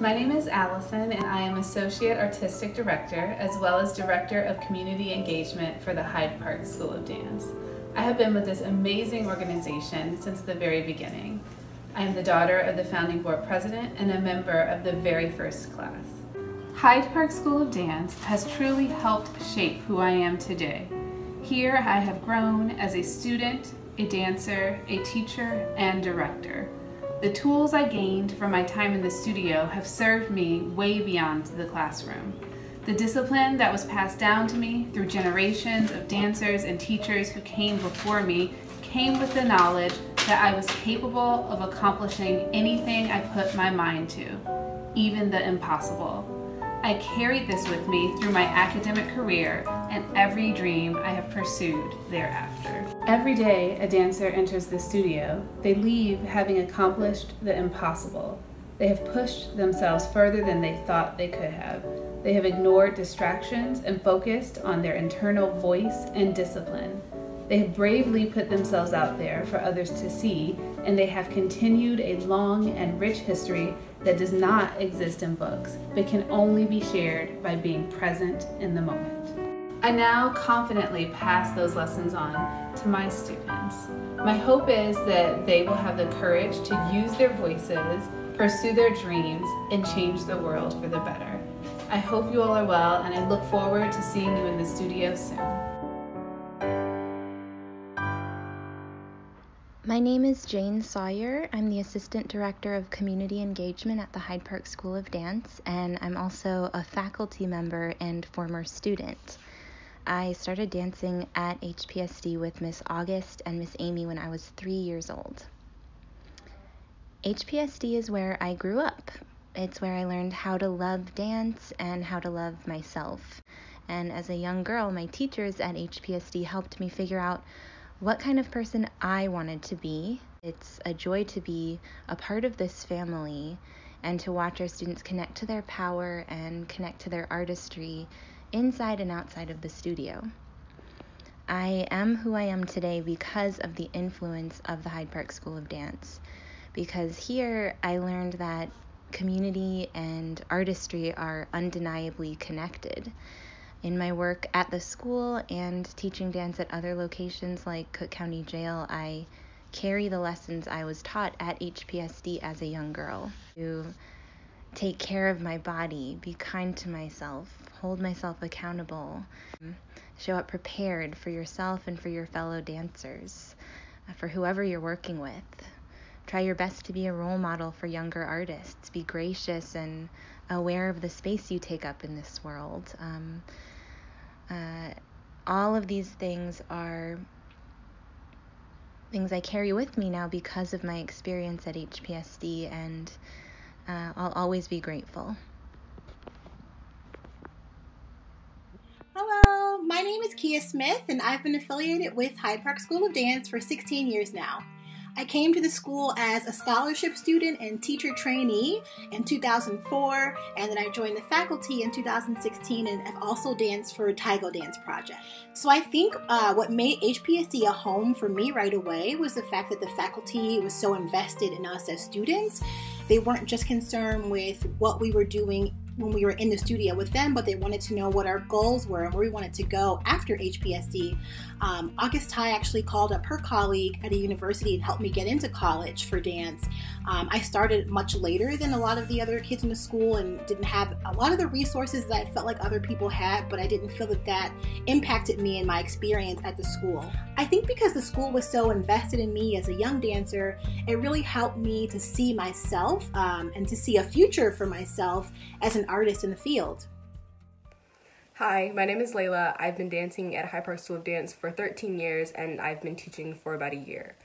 My name is Allison and I am Associate Artistic Director as well as Director of Community Engagement for the Hyde Park School of Dance. I have been with this amazing organization since the very beginning. I am the daughter of the founding board president and a member of the very first class. Hyde Park School of Dance has truly helped shape who I am today. Here I have grown as a student, a dancer, a teacher, and director. The tools I gained from my time in the studio have served me way beyond the classroom. The discipline that was passed down to me through generations of dancers and teachers who came before me came with the knowledge that I was capable of accomplishing anything I put my mind to, even the impossible. I carried this with me through my academic career and every dream I have pursued thereafter. Every day a dancer enters the studio, they leave having accomplished the impossible. They have pushed themselves further than they thought they could have. They have ignored distractions and focused on their internal voice and discipline. They have bravely put themselves out there for others to see, and they have continued a long and rich history that does not exist in books, but can only be shared by being present in the moment. I now confidently pass those lessons on to my students. My hope is that they will have the courage to use their voices, pursue their dreams, and change the world for the better. I hope you all are well, and I look forward to seeing you in the studio soon. My name is Jane Sawyer. I'm the Assistant Director of Community Engagement at the Hyde Park School of Dance, and I'm also a faculty member and former student. I started dancing at HPSD with Miss August and Miss Amy when I was three years old. HPSD is where I grew up. It's where I learned how to love dance and how to love myself. And as a young girl, my teachers at HPSD helped me figure out what kind of person I wanted to be. It's a joy to be a part of this family and to watch our students connect to their power and connect to their artistry inside and outside of the studio. I am who I am today because of the influence of the Hyde Park School of Dance. Because here I learned that community and artistry are undeniably connected in my work at the school and teaching dance at other locations like Cook County Jail, I carry the lessons I was taught at HPSD as a young girl to take care of my body, be kind to myself, hold myself accountable, show up prepared for yourself and for your fellow dancers, uh, for whoever you're working with. Try your best to be a role model for younger artists. Be gracious and aware of the space you take up in this world. Um, uh, all of these things are things I carry with me now because of my experience at HPSD, and uh, I'll always be grateful. Hello, my name is Smith, and I've been affiliated with Hyde Park School of Dance for 16 years now. I came to the school as a scholarship student and teacher trainee in 2004, and then I joined the faculty in 2016 and have also danced for a Taigo Dance Project. So I think uh, what made HPSD a home for me right away was the fact that the faculty was so invested in us as students. They weren't just concerned with what we were doing when we were in the studio with them, but they wanted to know what our goals were and where we wanted to go after HPSD. Um, August Tye actually called up her colleague at a university and helped me get into college for dance. Um, I started much later than a lot of the other kids in the school and didn't have a lot of the resources that I felt like other people had, but I didn't feel that that impacted me and my experience at the school. I think because the school was so invested in me as a young dancer, it really helped me to see myself um, and to see a future for myself as an artist in the field. Hi, my name is Layla. I've been dancing at Hyde Park School of Dance for 13 years and I've been teaching for about a year.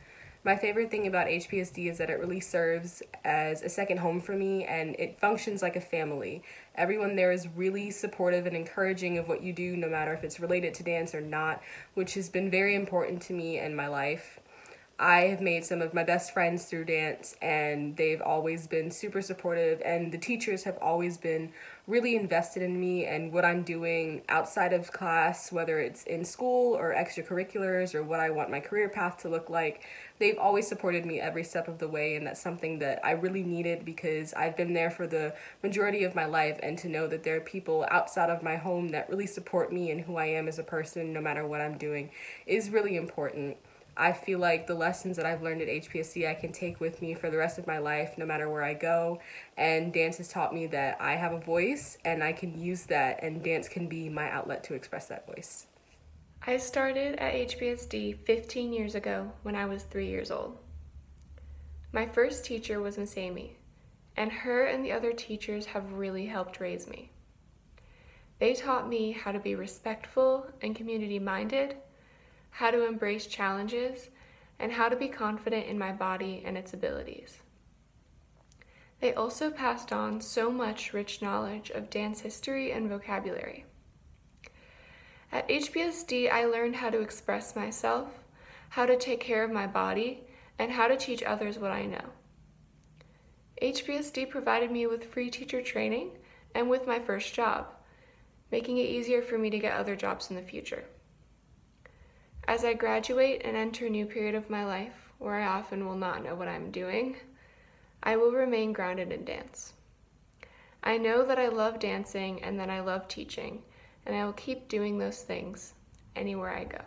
My favorite thing about HPSD is that it really serves as a second home for me and it functions like a family. Everyone there is really supportive and encouraging of what you do, no matter if it's related to dance or not, which has been very important to me and my life. I have made some of my best friends through dance, and they've always been super supportive, and the teachers have always been really invested in me and what I'm doing outside of class, whether it's in school or extracurriculars or what I want my career path to look like. They've always supported me every step of the way, and that's something that I really needed because I've been there for the majority of my life, and to know that there are people outside of my home that really support me and who I am as a person, no matter what I'm doing, is really important. I feel like the lessons that I've learned at HPSD I can take with me for the rest of my life, no matter where I go. And dance has taught me that I have a voice and I can use that, and dance can be my outlet to express that voice. I started at HPSD 15 years ago when I was three years old. My first teacher was Miss Amy, and her and the other teachers have really helped raise me. They taught me how to be respectful and community minded how to embrace challenges, and how to be confident in my body and its abilities. They also passed on so much rich knowledge of dance history and vocabulary. At HPSD, I learned how to express myself, how to take care of my body, and how to teach others what I know. HPSD provided me with free teacher training and with my first job, making it easier for me to get other jobs in the future. As I graduate and enter a new period of my life, where I often will not know what I'm doing, I will remain grounded in dance. I know that I love dancing and that I love teaching, and I will keep doing those things anywhere I go.